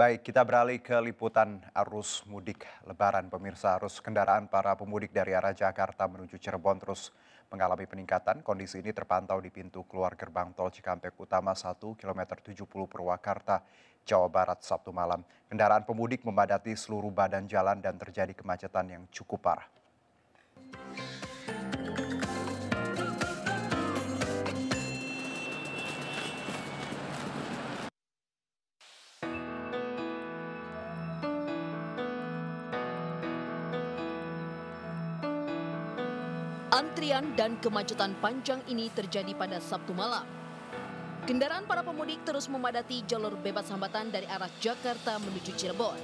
Baik, kita beralih ke liputan arus mudik lebaran. Pemirsa arus kendaraan para pemudik dari arah Jakarta menuju Cirebon terus mengalami peningkatan. Kondisi ini terpantau di pintu keluar gerbang tol Cikampek Utama 1 km 70 Purwakarta, Jawa Barat Sabtu malam. Kendaraan pemudik memadati seluruh badan jalan dan terjadi kemacetan yang cukup parah. Antrian dan kemacetan panjang ini terjadi pada Sabtu malam. Kendaraan para pemudik terus memadati jalur bebas hambatan dari arah Jakarta menuju Cirebon.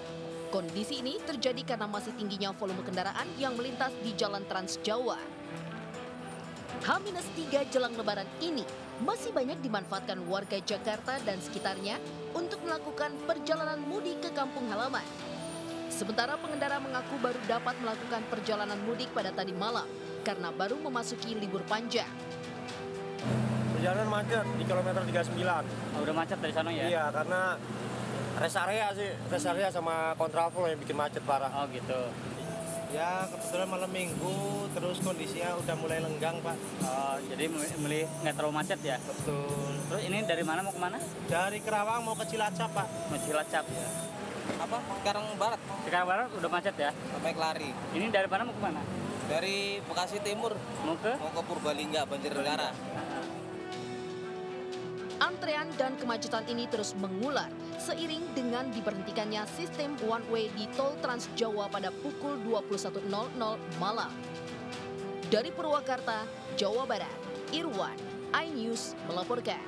Kondisi ini terjadi karena masih tingginya volume kendaraan yang melintas di Jalan Trans Jawa. H-3 jelang lebaran ini masih banyak dimanfaatkan warga Jakarta dan sekitarnya untuk melakukan perjalanan mudik ke kampung halaman. Sementara pengendara mengaku baru dapat melakukan perjalanan mudik pada tadi malam karena baru memasuki libur panjang. Perjalanan macet di kilometer 39. Oh, udah macet dari sana ya? Iya, karena rest area sih, rest area sama kontraflow yang bikin macet parah. Oh gitu. Ya kebetulan malam minggu terus kondisinya udah mulai lenggang pak. Oh, jadi milih nggak terlalu macet ya? Betul. Terus ini dari mana mau ke mana? Dari Kerawang mau ke Cilacap pak. Mau Cilacap ya? Apa? Sekarang Barat. Sekarang Barat udah macet ya? Sampai Kelari. Ini dari mana mau ke mana? Dari Bekasi Timur Mau ke? mau ke Purbalingga Banjarnegara. Antrean dan kemacetan ini terus mengular seiring dengan diberhentikannya sistem one way di tol Trans Jawa pada pukul 21.00 malam. Dari Purwakarta, Jawa Barat, Irwan, iNews melaporkan.